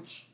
coach.